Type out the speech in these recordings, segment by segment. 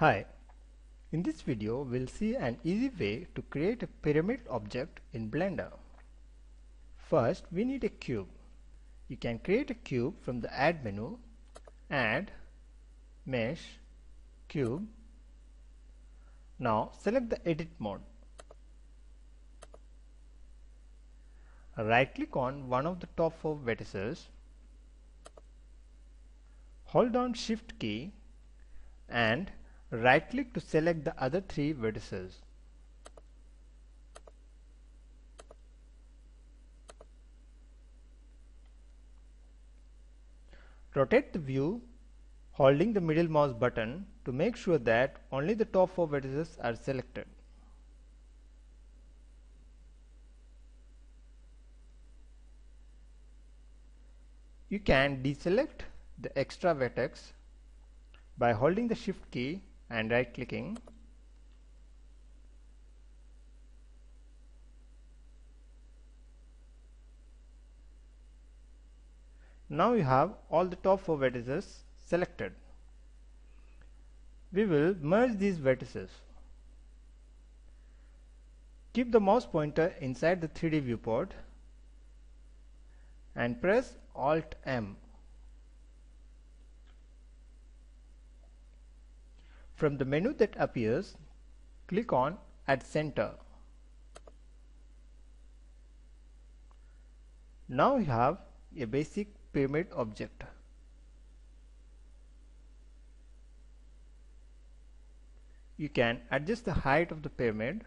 Hi, in this video we'll see an easy way to create a pyramid object in Blender. First we need a cube. You can create a cube from the add menu, add, mesh, cube. Now select the edit mode. Right click on one of the top four vertices, hold down shift key and right click to select the other three vertices. Rotate the view holding the middle mouse button to make sure that only the top four vertices are selected. You can deselect the extra vertex by holding the shift key and right clicking Now you have all the top four vertices selected. We will merge these vertices. Keep the mouse pointer inside the 3D viewport and press Alt M. From the menu that appears, click on At Center. Now you have a basic pyramid object. You can adjust the height of the pyramid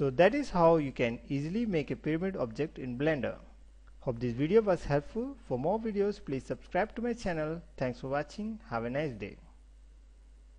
So that is how you can easily make a pyramid object in Blender. Hope this video was helpful. For more videos please subscribe to my channel. Thanks for watching. Have a nice day.